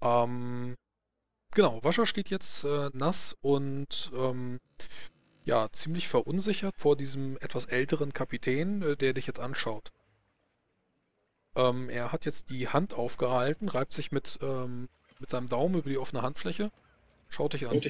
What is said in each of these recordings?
Ähm, genau, Wascher steht jetzt äh, nass und ähm, ja, ziemlich verunsichert vor diesem etwas älteren Kapitän, äh, der dich jetzt anschaut. Ähm, er hat jetzt die Hand aufgehalten, reibt sich mit, ähm, mit seinem Daumen über die offene Handfläche, schaut dich an.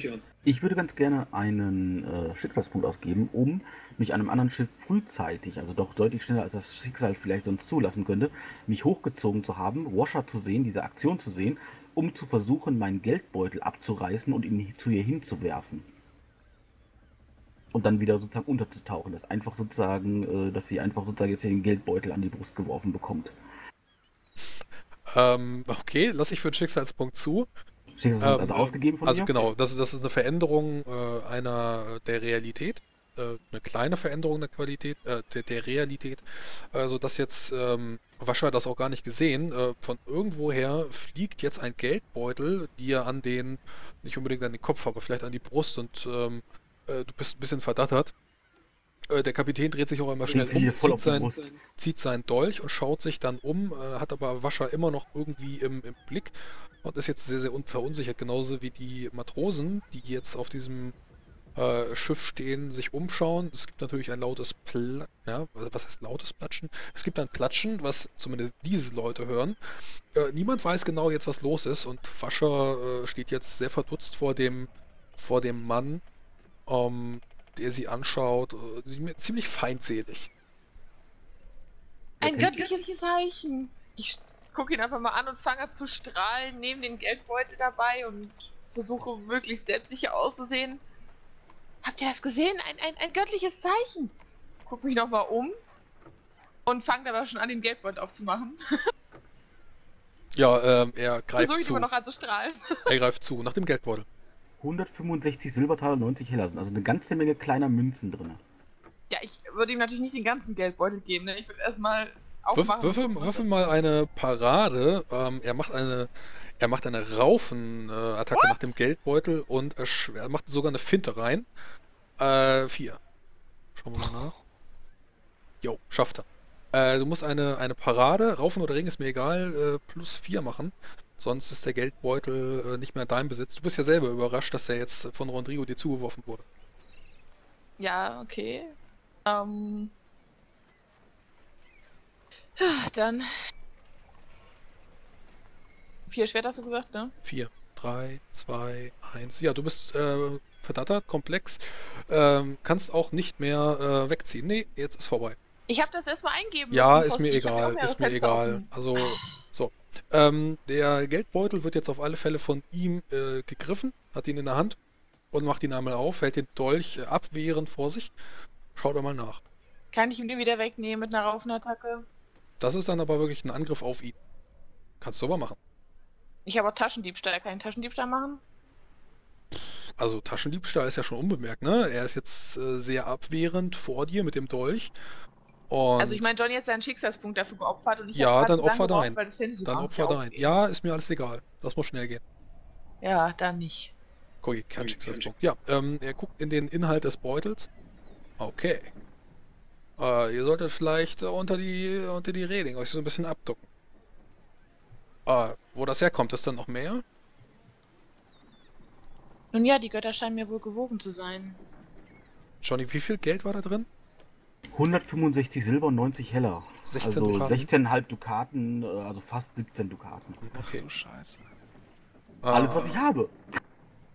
Ich würde ganz gerne einen äh, Schicksalspunkt ausgeben, um mich an einem anderen Schiff frühzeitig, also doch deutlich schneller als das Schicksal vielleicht sonst zulassen könnte, mich hochgezogen zu haben, Washer zu sehen, diese Aktion zu sehen, um zu versuchen, meinen Geldbeutel abzureißen und ihn zu ihr hinzuwerfen. Und dann wieder sozusagen unterzutauchen. Das einfach sozusagen, äh, dass sie einfach sozusagen jetzt hier den Geldbeutel an die Brust geworfen bekommt. Ähm, okay, lasse ich für den Schicksalspunkt zu. Schicksalspunkt Ähm, also ausgegeben von Also dir? genau, das, das ist eine Veränderung äh, einer der Realität, äh, eine kleine Veränderung der Qualität, äh, der, der Realität, äh, sodass jetzt ähm, Wascher das auch gar nicht gesehen. Äh, von irgendwoher fliegt jetzt ein Geldbeutel dir an den, nicht unbedingt an den Kopf, aber vielleicht an die Brust und ähm, äh, du bist ein bisschen verdattert. Äh, der Kapitän dreht sich auch einmal schnell um, zieht sein, zieht seinen Dolch und schaut sich dann um, äh, hat aber Wascher immer noch irgendwie im, im Blick und ist jetzt sehr, sehr un verunsichert, genauso wie die Matrosen, die jetzt auf diesem äh, Schiff stehen, sich umschauen. Es gibt natürlich ein lautes Pl ja, was heißt lautes Platschen? Es gibt ein Platschen, was zumindest diese Leute hören. Äh, niemand weiß genau jetzt, was los ist und Wascher äh, steht jetzt sehr verdutzt vor dem, vor dem Mann, ähm, der sie anschaut, äh, ziemlich feindselig. Ein göttliches Zeichen. Ich gucke ihn einfach mal an und fange an zu strahlen, nehme den Geldbeutel dabei und versuche möglichst selbstsicher auszusehen. Habt ihr das gesehen? Ein, ein, ein göttliches Zeichen. Guck mich nochmal um und fange dabei schon an, den Geldbeutel aufzumachen. Ja, ähm, er greift Versuche ich zu. immer noch an zu strahlen. Er greift zu, nach dem Geldbeutel. 165 Silbertaler, 90 Heller sind also eine ganze Menge kleiner Münzen drin. Ja, ich würde ihm natürlich nicht den ganzen Geldbeutel geben, ne? Ich würde erstmal aufmachen. würfel, würfel mal eine Parade. Ähm, er macht eine, er macht eine Raufen-Attacke nach dem Geldbeutel und er, er macht sogar eine Finte rein. Äh, vier. Schauen wir mal nach. Jo, schafft er. Äh, du musst eine, eine Parade, Raufen oder Ring ist mir egal, äh, plus vier machen. Sonst ist der Geldbeutel äh, nicht mehr in deinem Besitz. Du bist ja selber überrascht, dass er jetzt von Rodrigo dir zugeworfen wurde. Ja, okay. Ähm. Ja, Dann. Vier Schwerter hast du gesagt, ne? 4, 3, 2, 1. Ja, du bist äh, verdattert, komplex. Ähm, kannst auch nicht mehr äh, wegziehen. Nee, jetzt ist vorbei. Ich habe das erstmal eingeben Ja, müssen. ist mir egal, ist mir egal. offen. Also, so. Ähm, der Geldbeutel wird jetzt auf alle Fälle von ihm äh, gegriffen, hat ihn in der Hand und macht ihn einmal auf, hält den Dolch äh, abwehrend vor sich. Schaut einmal nach. Kann ich ihm den wieder wegnehmen mit einer Raufenattacke? Das ist dann aber wirklich ein Angriff auf ihn. Kannst du aber machen. Ich habe auch Taschendiebstahl. Kann ich Taschendiebstahl machen? Also Taschendiebstahl ist ja schon unbemerkt, ne? Er ist jetzt äh, sehr abwehrend vor dir mit dem Dolch. Und Also ich meine, Johnny hat seinen Schicksalspunkt dafür geopfert und ich Ja, habe dann so opfer gebraucht, deinen. weil das Fantasy dann Opfer ja dein. Ja, ist mir alles egal. Das muss schnell gehen. Ja, dann nicht. Guck, kein Schicksalspunkt. Ja, ähm, er guckt in den Inhalt des Beutels. Okay. Äh, ihr solltet vielleicht unter die unter die Reling euch so ein bisschen abducken. Äh, wo das herkommt, ist dann noch mehr? Nun ja, die Götter scheinen mir wohl gewogen zu sein. Johnny, wie viel Geld war da drin? 165 Silber und 90 Heller. 16 also Dukaten. 16,5 Dukaten, äh, also fast 17 Dukaten. Ach Okay. du Scheiße. Alles, was ich habe.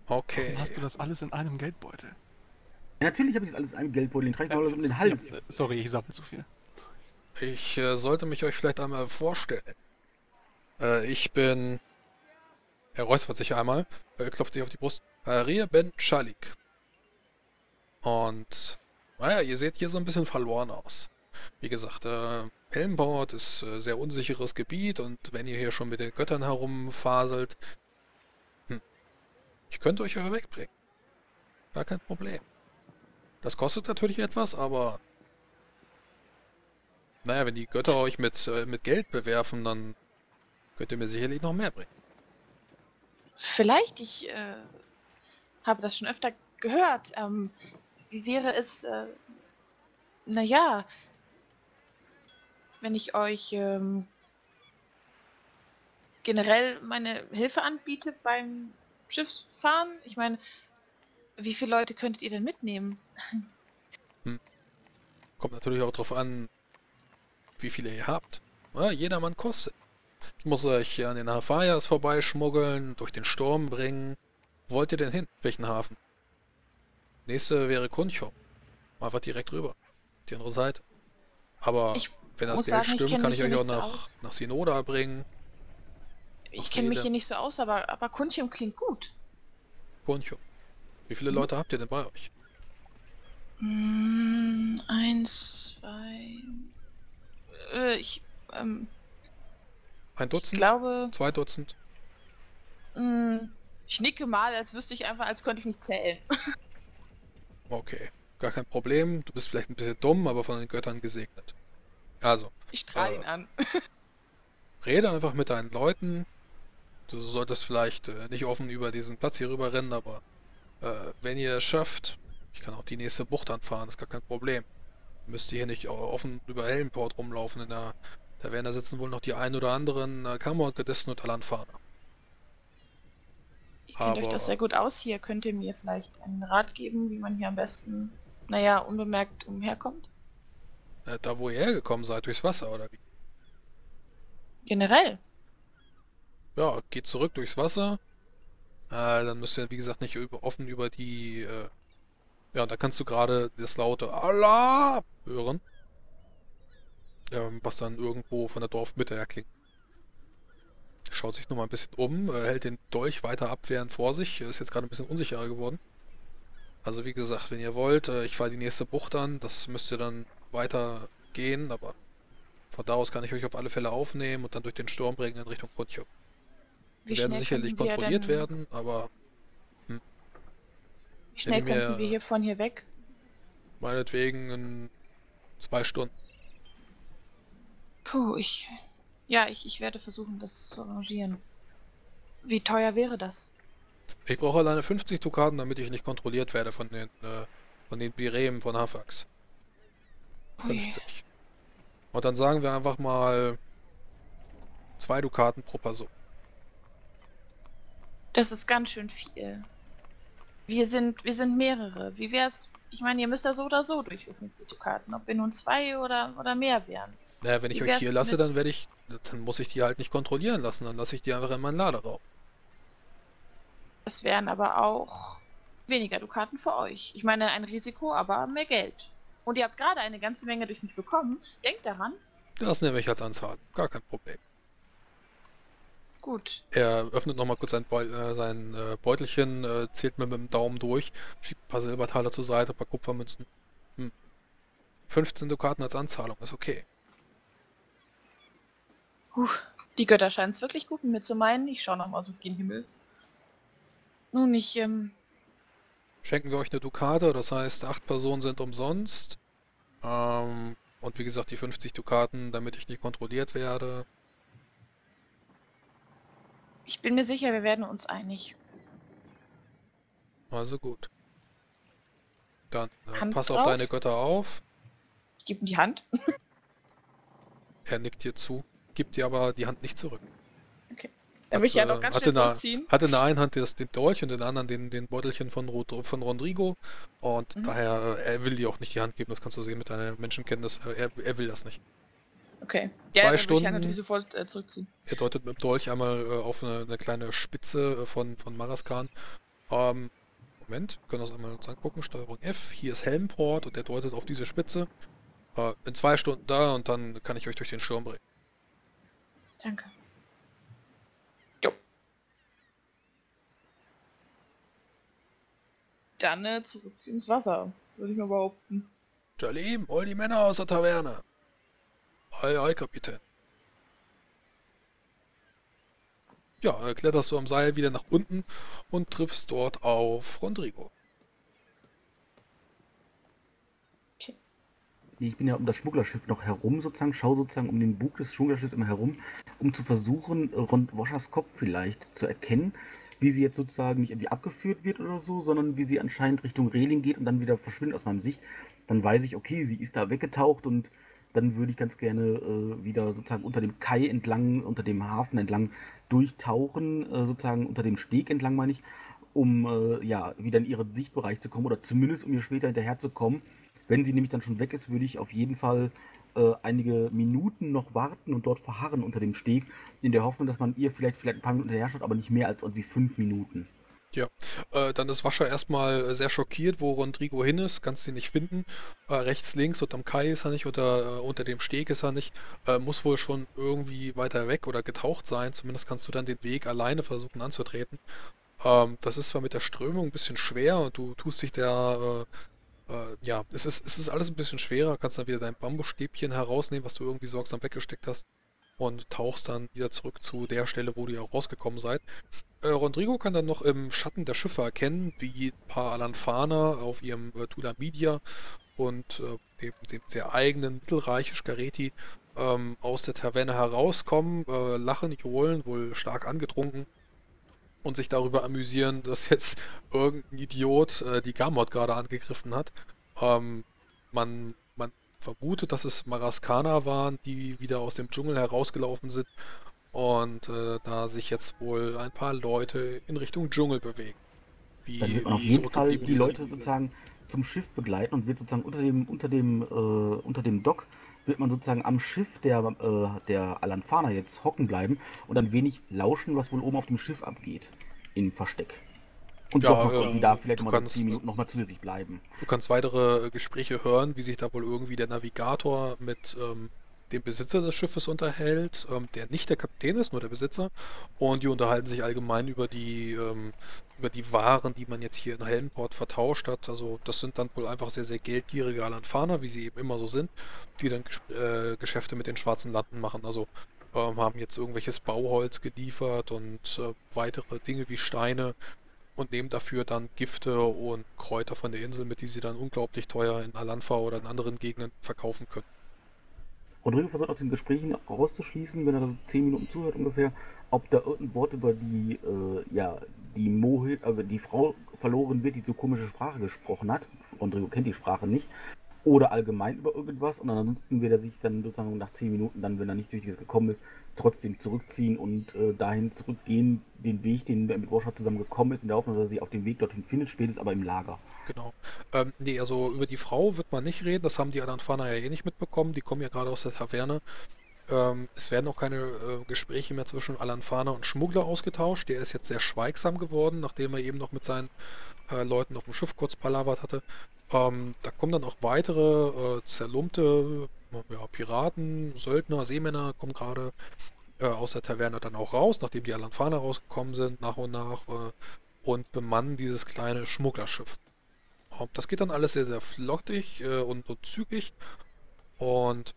Okay. Warum hast du das alles in einem Geldbeutel? Ja, natürlich habe ich das alles in einem Geldbeutel, den trage ich mir alles um den Hals. Sorry, ich sammle zu viel. Ich äh, sollte mich euch vielleicht einmal vorstellen. Äh, ich bin. Er räuspert sich einmal, äh, klopft sich auf die Brust. Ria Ben Chalik. Und. Naja, ihr seht hier so ein bisschen verloren aus. Wie gesagt, äh, Helmport ist äh, sehr unsicheres Gebiet und wenn ihr hier schon mit den Göttern herumfaselt. Hm, ich könnte euch ja wegbringen. Gar kein Problem. Das kostet natürlich etwas, aber naja, wenn die Götter euch mit, äh, mit Geld bewerfen, dann könnt ihr mir sicherlich noch mehr bringen. Vielleicht, ich äh, habe das schon öfter gehört. Ähm, wie wäre es, äh, naja, wenn ich euch ähm, generell meine Hilfe anbiete beim Schiffsfahren? Ich meine, wie viele Leute könntet ihr denn mitnehmen? Kommt natürlich auch drauf an, wie viele ihr habt. Ja, jeder Mann kostet. Ich muss euch an den Hafayas vorbeischmuggeln, durch den Sturm bringen. Wo wollt ihr denn hin? Welchen Hafen? Nächste wäre Kunchom. Einfach direkt rüber. Die andere Seite. Aber Ich wenn das Geld sagen, stimmt, kann ich euch auch nach, aus. nach Sinoda bringen. Ich kenne mich hier nicht so aus, aber, aber Kuntium klingt gut. Kunchom. Wie viele Mhm. Leute habt ihr denn bei euch? Mm, eins, zwei. Äh, ich, ähm, Ein ich Dutzend? glaube, Zwei Dutzend? mm, ich nicke mal, als wüsste ich einfach, als könnte ich nicht zählen. Okay. Gar kein Problem. Du bist vielleicht ein bisschen dumm, aber von den Göttern gesegnet. Also, Ich strahle Äh, ihn an. rede einfach mit deinen Leuten. Du solltest vielleicht äh, nicht offen über diesen Platz hier rüber rennen, aber äh, wenn ihr es schafft, ich kann auch die nächste Bucht anfahren, ist gar kein Problem. Müsst ihr hier nicht au- offen über Helmport rumlaufen. In der Taverne sitzen wohl noch die ein oder anderen äh, Kammergedisten und Alanfaner. Ich kenne euch das sehr gut aus hier. Könnt ihr mir vielleicht einen Rat geben, wie man hier am besten, naja, unbemerkt umherkommt? Äh, da wo ihr hergekommen seid, durchs Wasser oder wie? Generell. Ja, geht zurück durchs Wasser. Äh, dann müsst ihr, wie gesagt, nicht über, offen über die. Äh, ja, da kannst du gerade das laute Allah hören. Ähm, was dann irgendwo von der Dorfmitte her klingt. Schaut sich nur mal ein bisschen um, äh, hält den Dolch weiter abwehrend vor sich, ist jetzt gerade ein bisschen unsicherer geworden. Also wie gesagt, wenn ihr wollt, äh, ich fahre die nächste Bucht an, das müsst ihr dann weiter gehen, aber von da aus kann ich euch auf alle Fälle aufnehmen und dann durch den Sturm bringen in Richtung. Wie Die werden sicherlich kontrolliert denn, werden, aber Wie schnell könnten wir hier von hier weg? meinetwegen in zwei Stunden. Puh, ich. Ja, ich, ich werde versuchen, das zu arrangieren. Wie teuer wäre das? Ich brauche alleine 50 Dukaten, damit ich nicht kontrolliert werde von den, äh, von den Biremen von Hafax. Ui. 50. Und dann sagen wir einfach mal zwei Dukaten pro Person. Das ist ganz schön viel. Wir sind, wir sind mehrere. Wie wär's? Ich meine, ihr müsst da so oder so durch für 50 Dukaten, ob wir nun zwei oder, oder mehr wären. Naja, wenn ich Wie euch hier lasse, dann werde ich, dann muss ich die halt nicht kontrollieren lassen, dann lasse ich die einfach in meinen Laderaum. Das wären aber auch weniger Dukaten für euch. Ich meine, ein Risiko, aber mehr Geld. Und ihr habt gerade eine ganze Menge durch mich bekommen. Denkt daran. Das nehme ich als Anzahl, gar kein Problem. Gut. Er öffnet nochmal kurz sein, Beu äh, sein äh, Beutelchen, äh, zählt mir mit dem Daumen durch, schiebt ein paar Silbertaler zur Seite, ein paar Kupfermünzen. Hm. 15 Dukaten als Anzahlung, ist okay. Puh, die Götter scheinen es wirklich gut mit mir zu meinen. Ich schaue nochmal so gen Himmel. Nun, ich, ähm, Schenken wir euch eine Dukate, das heißt, acht Personen sind umsonst. Ähm, und wie gesagt, die 50 Dukaten, damit ich nicht kontrolliert werde. ich bin mir sicher, wir werden uns einig. Also gut. Dann äh, pass auf drauf. deine Götter auf. Ich gebe ihm die Hand. Er nickt dir zu, gibt dir aber die Hand nicht zurück. Da will ich ja Hat, noch äh, ganz hatte schnell eine- zurückziehen. Hatte in der einen Hand das, den Dolch und in der anderen den, den Beutelchen von, von Rodrigo. Und Mhm. daher, äh, er will dir auch nicht die Hand geben, das kannst du sehen mit deiner Menschenkenntnis. Äh, Er, er will das nicht. Okay. Zwei Ja, dann will ich Stunden. ja natürlich sofort äh, zurückziehen. Er deutet mit dem Dolch einmal äh, auf eine, eine kleine Spitze äh, von, von Maraskan. Ähm, Moment, wir können das einmal uns angucken. Steuerung F. Hier ist Helmport und er deutet auf diese Spitze. Äh, in zwei Stunden da und dann kann ich euch durch den Sturm bringen. Danke. Dann äh, zurück ins Wasser, würde ich mal behaupten. Jalim, hol die Männer aus der Taverne. Ei, ei, Kapitän. Ja, kletterst du am Seil wieder nach unten und triffst dort auf Rodrigo. Nee, Ich bin ja um das Schmugglerschiff noch herum sozusagen, schau sozusagen um den Bug des Schmugglerschiffs immer herum, um zu versuchen, Rond Woschers Kopf vielleicht zu erkennen, wie sie jetzt sozusagen nicht irgendwie abgeführt wird oder so, sondern wie sie anscheinend Richtung Reling geht und dann wieder verschwindet aus meinem Sicht. Dann weiß ich, okay, sie ist da weggetaucht und dann würde ich ganz gerne äh, wieder sozusagen unter dem Kai entlang, unter dem Hafen entlang durchtauchen, äh, sozusagen unter dem Steg entlang, meine ich, um äh, ja wieder in ihren Sichtbereich zu kommen oder zumindest um ihr später hinterherzukommen. Wenn sie nämlich dann schon weg ist, würde ich auf jeden Fall äh, einige Minuten noch warten und dort verharren unter dem Steg, in der Hoffnung, dass man ihr vielleicht, vielleicht ein paar Minuten hinterher schaut, aber nicht mehr als irgendwie fünf Minuten. Ja, äh, dann ist Wascher erstmal äh, sehr schockiert, wo Rodrigo hin ist, kannst ihn nicht finden. Äh, rechts, links, unterm Kai ist er nicht, oder äh, unter dem Steg ist er nicht. Äh, muss wohl schon irgendwie weiter weg oder getaucht sein. Zumindest kannst du dann den Weg alleine versuchen anzutreten. Ähm, das ist zwar mit der Strömung ein bisschen schwer und du tust dich da, äh, ja, es ist, es ist alles ein bisschen schwerer. Kannst dann wieder dein Bambusstäbchen herausnehmen, was du irgendwie sorgsam weggesteckt hast und tauchst dann wieder zurück zu der Stelle, wo ihr auch rausgekommen seid. Äh, Rodrigo kann dann noch im Schatten der Schiffe erkennen, wie ein paar Alanfaner auf ihrem äh, Tula Media und äh, dem, dem sehr eigenen mittelreichisch Gareti ähm, aus der Taverne herauskommen, äh, lachen, johlen, wohl stark angetrunken und sich darüber amüsieren, dass jetzt irgendein Idiot äh, die Gamot gerade angegriffen hat. Ähm, man, man vermutet, dass es Maraskaner waren, die wieder aus dem Dschungel herausgelaufen sind und äh, da sich jetzt wohl ein paar Leute in Richtung Dschungel bewegen. Wie, Dann wird man auf jeden Fall die Leute sozusagen zum Schiff begleiten und wird sozusagen unter dem, unter dem, äh, unter dem Dock wird man sozusagen am Schiff der, äh, der Alanfana jetzt hocken bleiben und ein wenig lauschen, was wohl oben auf dem Schiff abgeht. In Versteck. Und ja, doch noch irgendwie da vielleicht mal kannst, so 10 Minuten nochmal zusätzlich bleiben. Du kannst weitere Gespräche hören, wie sich da wohl irgendwie der Navigator mit ähm, dem Besitzer des Schiffes unterhält, ähm, der nicht der Kapitän ist, nur der Besitzer. Und die unterhalten sich allgemein über die, ähm, über die Waren, die man jetzt hier in Helmport vertauscht hat. Also das sind dann wohl einfach sehr, sehr geldgierige Alanfaner, wie sie eben immer so sind, die dann äh, Geschäfte mit den schwarzen Landen machen. Also ähm, haben jetzt irgendwelches Bauholz geliefert und äh, weitere Dinge wie Steine und nehmen dafür dann Gifte und Kräuter von der Insel mit, die sie dann unglaublich teuer in Alanfa oder in anderen Gegenden verkaufen können. Rodrigo versucht aus den Gesprächen rauszuschließen, wenn er da so 10 Minuten zuhört ungefähr, ob da irgendein Wort über die, äh, ja, die Mohit, äh, die Frau verloren wird, die so komische Sprache gesprochen hat. Rodrigo kennt die Sprache nicht oder allgemein über irgendwas und ansonsten wird er sich dann sozusagen nach 10 Minuten, dann, wenn da nichts Wichtiges gekommen ist, trotzdem zurückziehen und äh, dahin zurückgehen, den Weg, den er mit Washer zusammen gekommen ist, in der Hoffnung, dass er sich auf dem Weg dorthin findet, spätestens aber im Lager. Genau. Ähm, nee, also über die Frau wird man nicht reden, das haben die Alanfaner ja eh nicht mitbekommen, die kommen ja gerade aus der Taverne. Ähm, es werden auch keine äh, Gespräche mehr zwischen Alanfaner und Schmuggler ausgetauscht, der ist jetzt sehr schweigsam geworden, nachdem er eben noch mit seinen äh, Leuten auf dem Schiff kurz palavert hatte. Ähm, da kommen dann auch weitere äh, zerlumpte ja, Piraten, Söldner, Seemänner kommen gerade äh, aus der Taverne dann auch raus, nachdem die Alanfaner rausgekommen sind, nach und nach, äh, und bemannen dieses kleine Schmugglerschiff. Ähm, das geht dann alles sehr, sehr flottig äh, und, und, zügig. Und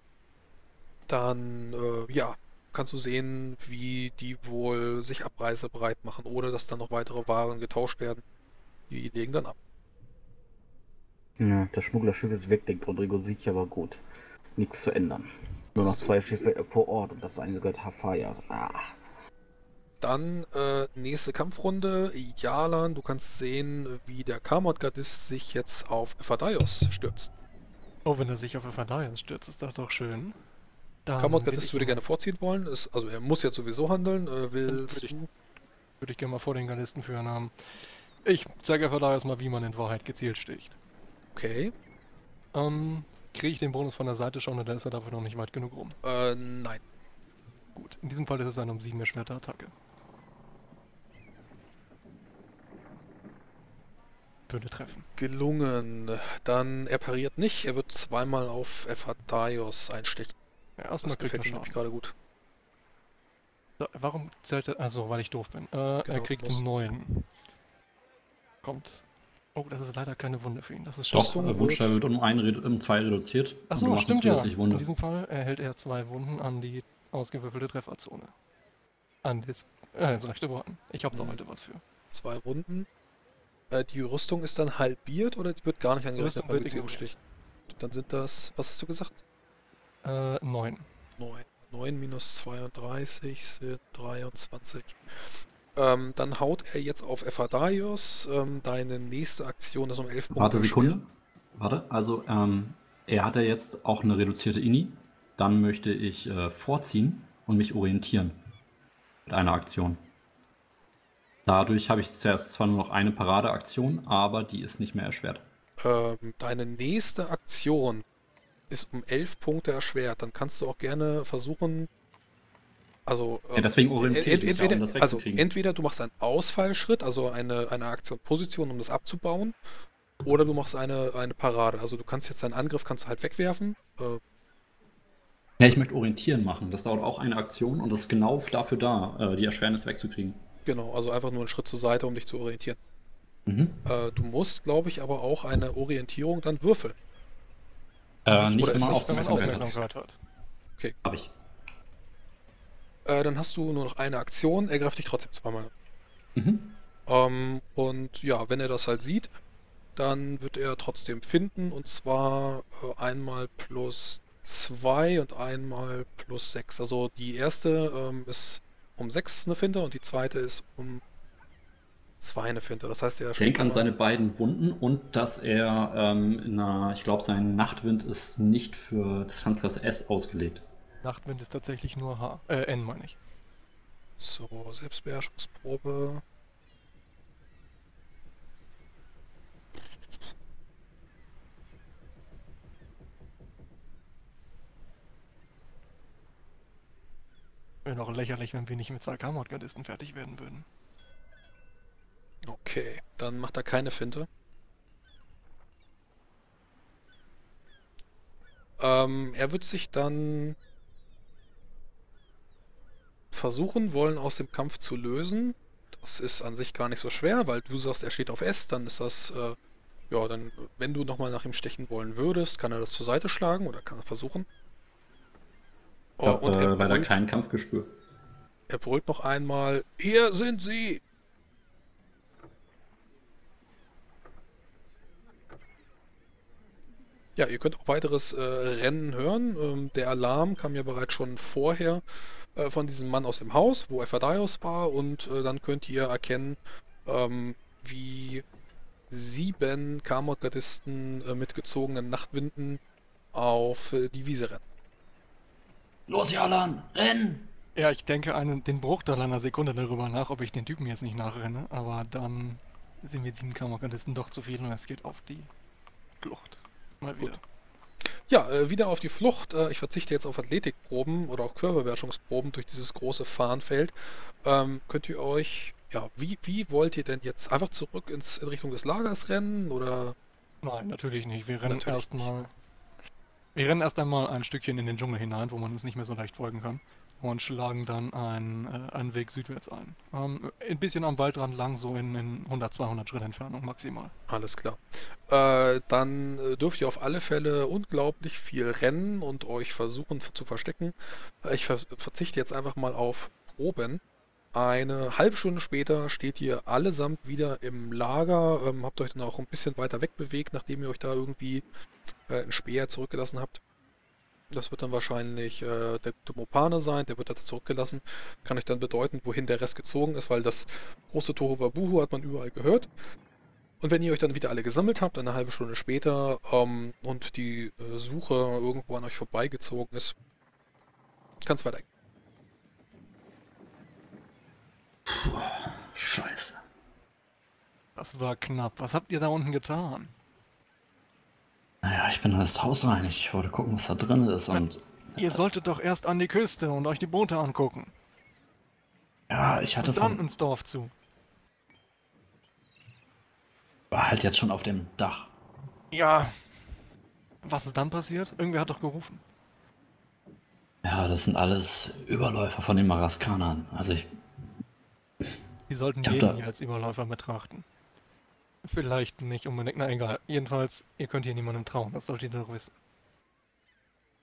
dann, äh, ja, kannst du sehen, wie die wohl sich abreisebereit machen, ohne dass dann noch weitere Waren getauscht werden. Die legen dann ab. Ja, das Schmugglerschiff ist weg, denkt Rodrigo sich, aber gut. Nichts zu ändern. Nur noch zwei Schiffe vor Ort und das eine sogar Hafayas. Ah. Dann äh, nächste Kampfrunde. Jalan, du kannst sehen, wie der Kamot-Gardist sich jetzt auf Ephadaios stürzt. Oh, wenn er sich auf Ephadaios stürzt, ist das doch schön. Kamot-Gardist würde gerne vorziehen wollen. Ist, also er muss jetzt sowieso handeln. Äh, willst würde ich, würde ich gerne mal vor den Gardisten führen haben. Ich zeige Ephadaios mal, wie man in Wahrheit gezielt sticht. Okay. Ähm, kriege ich den Bonus von der Seite schon oder ist er dafür noch nicht weit genug rum? Äh, nein. Gut, in diesem Fall ist es eine um 7 erschwerte Attacke. Würde treffen. Gelungen. Dann er pariert nicht, er wird zweimal auf Ephadaios einstechen. Ja, erstmal das gefällt ihm gerade gut. So, warum zählt er? Also, weil ich doof bin. Äh, genau, er kriegt 9. Kommt Oh, das ist leider keine Wunde für ihn. Das ist Doch, äh, Wundstein wird um, ein, um zwei reduziert. Achso, stimmt ja. Wunde. In diesem Fall erhält er zwei Wunden an die ausgewürfelte Trefferzone. An das, äh, rechte Worten. Ich habe da mhm. heute was für. Zwei Wunden. Äh, die Rüstung ist dann halbiert oder die wird gar nicht angerechnet beim Beziehungsstich? Dann sind das, was hast du gesagt? Äh, neun. Neun. 9 minus 32 sind 23. Ähm, dann haut er jetzt auf Ephadaios. Ähm, deine nächste Aktion ist um 11 Punkte. Warte, Sekunde. Warte, also ähm, er hat ja jetzt auch eine reduzierte INI. dann möchte ich äh, vorziehen und mich orientieren. Mit einer Aktion. Dadurch habe ich zuerst zwar nur noch eine Paradeaktion, aber die ist nicht mehr erschwert. Ähm, deine nächste Aktion ist um 11 Punkte erschwert. Dann kannst du auch gerne versuchen, also, ja, deswegen ähm, orientiere ent, entweder, um das also entweder du machst einen Ausfallschritt, also eine, eine Aktion Position, um das abzubauen, oder du machst eine, eine Parade. Also du kannst jetzt deinen Angriff kannst du halt wegwerfen. Äh, ja, ich möchte orientieren machen. Das dauert auch eine Aktion und das ist genau dafür da, äh, die Erschwernis wegzukriegen. Genau, also einfach nur einen Schritt zur Seite, um dich zu orientieren. Mhm. Äh, du musst, glaube ich, aber auch eine Orientierung dann würfeln. Äh, nicht, wenn man Aufmerksamkeit hat. Okay. Hab ich. Äh, dann hast du nur noch eine Aktion, er greift dich trotzdem zweimal. Mhm. Ähm, und ja, wenn er das halt sieht, dann wird er trotzdem finden und zwar äh, einmal plus 2 und einmal plus 6. Also die erste ähm, ist um 6 eine Finte und die zweite ist um 2 eine Finte. Das heißt, er Denk an seine beiden Wunden und dass er ähm, in einer, ich glaube, sein Nachtwind ist nicht für Distanzklasse S ausgelegt. Nachtwind ist tatsächlich nur H, äh, N meine ich. So, Selbstbeherrschungsprobe. Wäre auch lächerlich, wenn wir nicht mit zwei Kammergardisten fertig werden würden. Okay, dann macht er keine Finte. Ähm, er wird sich dann versuchen wollen, aus dem Kampf zu lösen. Das ist an sich gar nicht so schwer, weil du sagst, er steht auf S, dann ist das, äh, ja, dann, wenn du nochmal nach ihm stechen wollen würdest, kann er das zur Seite schlagen oder kann er versuchen. Oh, und äh, er brüllt, leider kein Kampfgespür. Er brüllt noch einmal, hier sind sie! Ja, ihr könnt auch weiteres äh, Rennen hören. Ähm, der Alarm kam ja bereits schon vorher äh, von diesem Mann aus dem Haus, wo Ephadaios war, und äh, dann könnt ihr erkennen, ähm, wie sieben Kammergardisten äh, mit gezogenen Nachtwinden auf äh, die Wiese rennen. Los, Jalan, renn! Ja, ich denke einen, den Bruchteil einer Sekunde darüber nach, ob ich den Typen jetzt nicht nachrenne, aber dann sind wir sieben Kammergardisten doch zu viel und es geht auf die Flucht. Mal wieder. Gut. Ja, äh, wieder auf die Flucht. Äh, ich verzichte jetzt auf Athletikproben oder auch Körperbeherrschungsproben durch dieses große Fahnenfeld. Ähm, könnt ihr euch, ja, wie, wie wollt ihr denn jetzt einfach zurück ins, in Richtung des Lagers rennen oder? Nein, natürlich nicht. Wir rennen erstmal. Wir rennen erst einmal ein Stückchen in den Dschungel hinein, wo man uns nicht mehr so leicht folgen kann und schlagen dann einen, äh, einen Weg südwärts ein. Ähm, ein bisschen am Waldrand lang, so in, in 100, 200 Schritt Entfernung maximal. Alles klar. Äh, dann äh, dürft ihr auf alle Fälle unglaublich viel rennen und euch versuchen zu verstecken. Äh, ich ver verzichte jetzt einfach mal auf Proben. Eine halbe Stunde später steht ihr allesamt wieder im Lager, ähm, habt euch dann auch ein bisschen weiter weg bewegt, nachdem ihr euch da irgendwie äh, einen Speer zurückgelassen habt. Das wird dann wahrscheinlich äh, der gute Mopane sein, der wird da zurückgelassen. Kann euch dann bedeuten, wohin der Rest gezogen ist, weil das große Tohuwabuhu hat man überall gehört. Und wenn ihr euch dann wieder alle gesammelt habt, eine halbe Stunde später, ähm, und die äh, Suche irgendwo an euch vorbeigezogen ist, kann es weitergehen. Puh, scheiße. Das war knapp. Was habt ihr da unten getan? Naja, ich bin in das Haus rein. Ich wollte gucken, was da drin ist und. Ihr solltet doch erst an die Küste und euch die Boote angucken. Ja, ich hatte und dann von... ins Dorf zu. War halt jetzt schon auf dem Dach. Ja. Was ist dann passiert? Irgendwer hat doch gerufen. Ja, das sind alles Überläufer von den Maraskanern. Also ich. Die sollten jeden hier als Überläufer betrachten. Vielleicht nicht unbedingt, na egal. Jedenfalls, ihr könnt hier niemandem trauen, das solltet ihr doch wissen.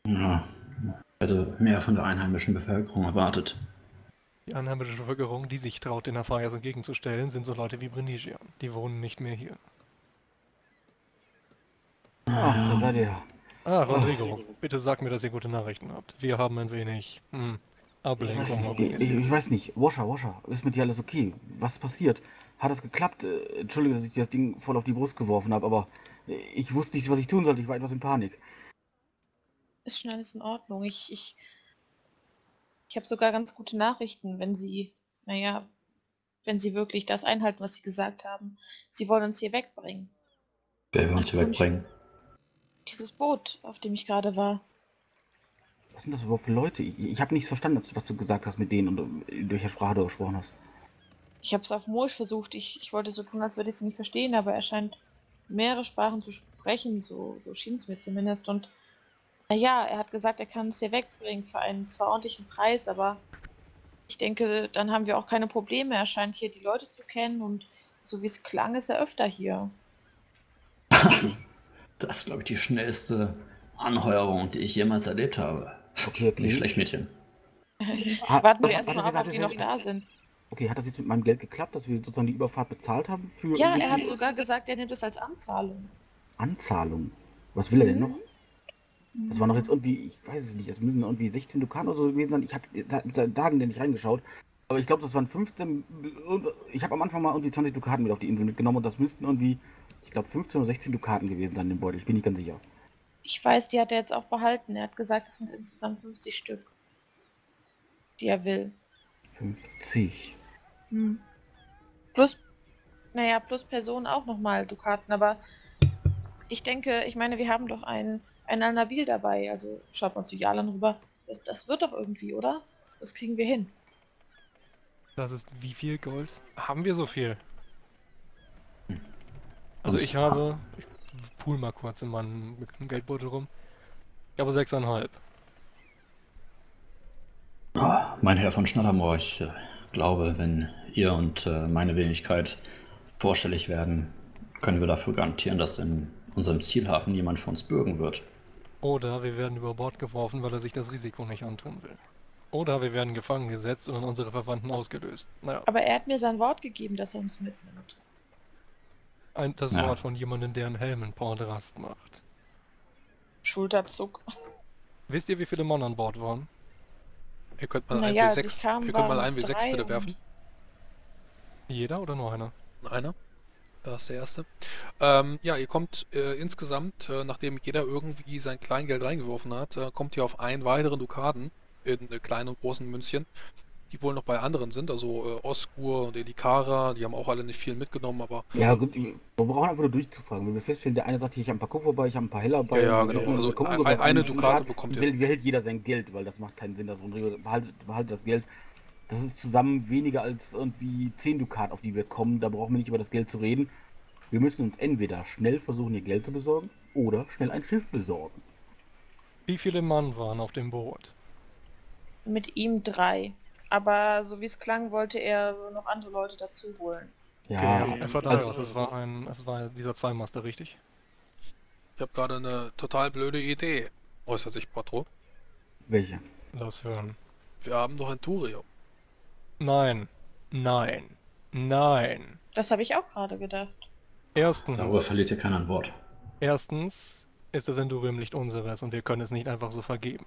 Ja, ich hätte mehr von der einheimischen Bevölkerung erwartet. Die einheimische Bevölkerung, die sich traut, den Afayas entgegenzustellen, sind so Leute wie Brindisian. Die wohnen nicht mehr hier. Ach, da seid ihr. Ah, Rodrigo, oh. bitte sag mir, dass ihr gute Nachrichten habt. Wir haben ein wenig hm, Ablenkung. Ich, ich, ich weiß nicht. Washer, Washer, ist mit dir alles okay? Was passiert? Hat es geklappt. Äh, Entschuldige, dass ich das Ding voll auf die Brust geworfen habe, aber ich wusste nicht, was ich tun sollte. Ich war etwas in Panik. ist schon alles in Ordnung. Ich, ich, ich habe sogar ganz gute Nachrichten, wenn Sie, naja, wenn Sie wirklich das einhalten, was Sie gesagt haben. Sie wollen uns hier wegbringen. Wer will uns hier wegbringen? Dieses Boot, auf dem ich gerade war. Was sind das überhaupt für Leute? Ich, ich habe nicht verstanden, was du gesagt hast mit denen und in welcher Sprache du gesprochen hast. Ich habe es auf Moorisch versucht. Ich, ich wollte so tun, als würde ich sie nicht verstehen, aber er scheint mehrere Sprachen zu sprechen, so, so schien es mir zumindest. Und naja, er hat gesagt, er kann uns hier wegbringen für einen zwar ordentlichen Preis, aber ich denke, dann haben wir auch keine Probleme. Er scheint hier die Leute zu kennen und so wie es klang, ist er öfter hier. Das ist, glaube ich, die schnellste Anheuerung, die ich jemals erlebt habe. Okay, okay. Nicht schlecht, Mädchen. Warten wir erstmal ab, ob die noch da sind. Okay, hat das jetzt mit meinem Geld geklappt, dass wir sozusagen die Überfahrt bezahlt haben für Ja, er hat sogar gesagt, er nimmt es als Anzahlung. Anzahlung? Was will er denn Mhm. noch? Das war noch jetzt irgendwie, ich weiß es nicht, es müssen irgendwie 16 Dukaten oder so gewesen sein. Ich habe seit Tagen nicht reingeschaut. Aber ich glaube, das waren 15. und Ich habe am Anfang mal irgendwie 20 Dukaten mit auf die Insel mitgenommen und das müssten irgendwie, ich glaube, 15 oder 16 Dukaten gewesen sein im Beutel. Ich bin nicht ganz sicher. Ich weiß, die hat er jetzt auch behalten. Er hat gesagt, es sind insgesamt 50 Stück, die er will. 50. Hm. Plus, naja, plus Personen auch nochmal Dukaten, aber ich denke, ich meine, wir haben doch ein, ein Alnabil dabei, also schaut mal zu Jalan rüber. Das, das wird doch irgendwie, oder? Das kriegen wir hin. Das ist wie viel Gold? Haben wir so viel? Also ich habe, ich pool mal kurz in meinem Geldbeutel rum. Ich habe sechseinhalb. Ah, Mein Herr von Schnattermoor, ich äh, glaube, wenn ihr und äh, meine Wenigkeit vorstellig werden, können wir dafür garantieren, dass in unserem Zielhafen jemand für uns bürgen wird. Oder wir werden über Bord geworfen, weil er sich das Risiko nicht antun will. Oder wir werden gefangen gesetzt und an unsere Verwandten ausgelöst. Naja, Aber er hat mir sein Wort gegeben, dass er uns mitnimmt. ein, das Ja. Wort von jemandem, der einen Helm in Port Rast macht. Schulterzuck. Wisst ihr, wie viele Mann an Bord waren? Ihr könnt mal Naja, ein als W6, ich kam, ihr könnt mal ein es W6 drei bitte werfen. Jeder oder nur einer? Einer. Da ist der erste. Ähm, ja, ihr kommt äh, insgesamt, äh, nachdem jeder irgendwie sein Kleingeld reingeworfen hat, äh, kommt ihr auf einen weiteren Dukaten in äh, kleinen und großen Münzchen, die wohl noch bei anderen sind. Also äh, Oskur und Elikara, die haben auch alle nicht viel mitgenommen, aber Ja, gut, wir brauchen einfach nur durchzufragen. Wenn wir feststellen, der eine sagt hier, ich habe ein paar Kupfer bei, ich habe ein paar Heller bei. Ja, ja, wir genau. Also ein- auf eine einen Dukate Dukat, bekommt ihr. behält jeder sein Geld, weil das macht keinen Sinn, dass Rodrigo behaltet, behaltet das Geld. Das ist zusammen weniger als irgendwie 10 Dukat, auf die wir kommen. Da brauchen wir nicht über das Geld zu reden. Wir müssen uns entweder schnell versuchen, ihr Geld zu besorgen oder schnell ein Schiff besorgen. Wie viele Mann waren auf dem Boot? Mit ihm drei. Aber so wie es klang, wollte er noch andere Leute dazu holen. Ja, Okay, einfach also- es war ein, es war dieser Zweimaster, richtig? ich habe gerade eine total blöde Idee, äußert sich Quattro. welche? Lass hören. Wir haben doch ein Turium. Nein, nein, nein. Das habe ich auch gerade gedacht. Erstens, Darüber verliert ihr kein Wort. erstens ist das Endurium nicht unseres und wir können es nicht einfach so vergeben.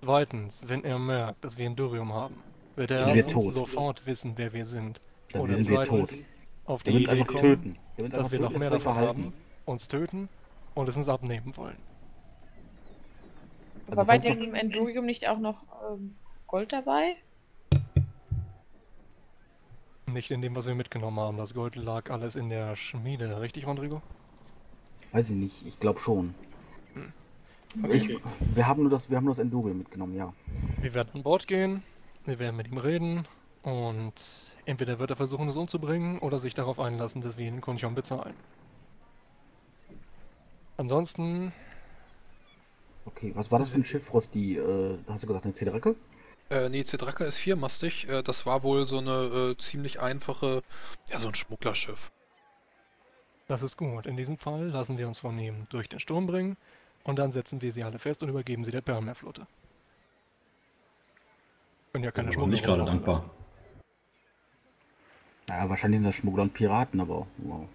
Zweitens, wenn er merkt, dass wir Endurium haben, wird er Sind wir tot. sofort wissen, wer wir sind. Dann Oder sind wir tot. auf die uns Idee einfach kommen, töten. Uns dass einfach wir noch töten, mehr davon haben, uns töten und es uns abnehmen wollen. Also Aber bei dem Endurium nicht auch noch ähm, Gold dabei? Nicht in dem, was wir mitgenommen haben. Das Gold lag alles in der Schmiede, richtig, Rodrigo? Weiß ich nicht, ich glaube schon. Hm. Ich, wir, haben nur das, wir haben nur das Endurium mitgenommen, ja. Wir werden an Bord gehen, wir werden mit ihm reden und entweder wird er versuchen, uns umzubringen oder sich darauf einlassen, dass wir ihn Kunchon bezahlen. Ansonsten, Okay, was war das für ein Schiff, Rosti? Äh, da hast du gesagt, eine Zedrecke? Äh, nee, Cedraka ist viermastig. Äh, das war wohl so eine äh, ziemlich einfache, ja, so ein Schmugglerschiff. das ist gut. In diesem Fall lassen wir uns von ihm durch den Sturm bringen und dann setzen wir sie alle fest und übergeben sie der Perlmeerflotte. Können ja keine Ich bin Schmuggler nicht gerade dankbar. lassen. Naja, wahrscheinlich sind das Schmuggler und Piraten, aber wow.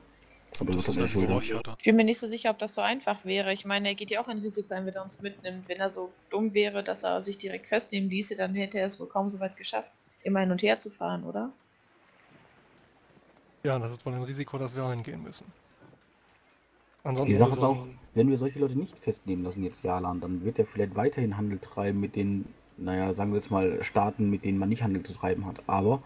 Aber Das das ist Räucher. Ich bin mir nicht so sicher, ob das so einfach wäre. Ich meine, er geht ja auch ein Risiko ein, wenn er uns mitnimmt. Wenn er so dumm wäre, dass er sich direkt festnehmen ließe, dann hätte er es wohl kaum so weit geschafft, immer hin und her zu fahren, oder? Ja, das ist wohl ein Risiko, das wir eingehen müssen. Ansonsten Die Sache ist auch, wenn wir solche Leute nicht festnehmen lassen jetzt Jalan, dann wird er vielleicht weiterhin Handel treiben mit den, naja, sagen wir jetzt mal, Staaten, mit denen man nicht Handel zu treiben hat. Aber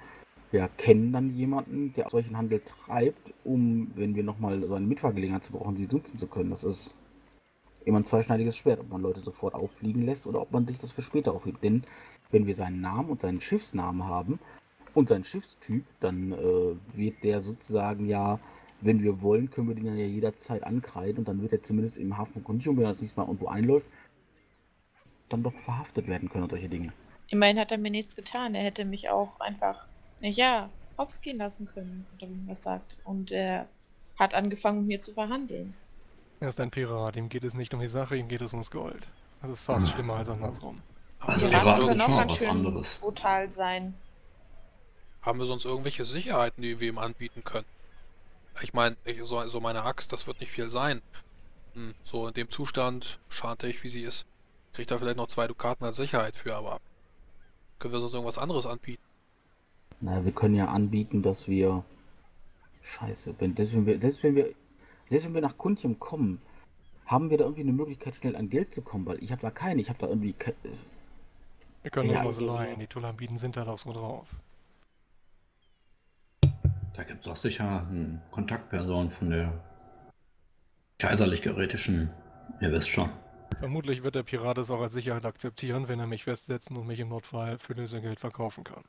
wir kennen dann jemanden, der solchen Handel treibt, um, wenn wir nochmal so eine Mitfahrgelegenheit zu brauchen, sie nutzen zu können. Das ist immer ein zweischneidiges Schwert, ob man Leute sofort auffliegen lässt oder ob man sich das für später aufhebt. Denn wenn wir seinen Namen und seinen Schiffsnamen haben und seinen Schiffstyp, dann äh, wird der sozusagen ja wenn wir wollen, können wir den dann ja jederzeit ankreiden und dann wird er zumindest im Hafen von Kundium, wenn er das nächste Mal irgendwo einläuft, dann doch verhaftet werden können und solche Dinge. Immerhin hat er mir nichts getan. Er hätte mich auch einfach, naja, hops gehen lassen können, oder wie man das sagt. Und er hat angefangen, mit mir zu verhandeln. Er ist ein Pirat, ihm geht es nicht um die Sache, ihm geht es ums Gold. Das ist fast Hm. schlimmer als andersrum. Also Piraten können schon auch noch ganz was schön anderes. brutal sein. Haben wir sonst irgendwelche Sicherheiten, die wir ihm anbieten können? Ich meine, ich- so, so meine Axt, das wird nicht viel sein. Hm, so in dem Zustand, schantig wie sie ist, kriegt er vielleicht noch zwei Dukaten als Sicherheit für, aber können wir sonst irgendwas anderes anbieten? Naja, wir können ja anbieten, dass wir. Scheiße, wenn, selbst, wenn wir, selbst, wenn wir, selbst wenn wir nach Kuntium kommen, haben wir da irgendwie eine Möglichkeit, schnell an Geld zu kommen, weil ich habe da keine. Ich habe da irgendwie. ke- Wir können Ja, uns was leihen, die Tulambiden sind da doch so drauf. Da gibt es auch sicher eine Kontaktperson von der kaiserlich-gerätischen, ihr wisst schon. Vermutlich wird der Pirat es auch als Sicherheit akzeptieren, wenn er mich festsetzen und mich im Notfall für Lösegeld verkaufen kann.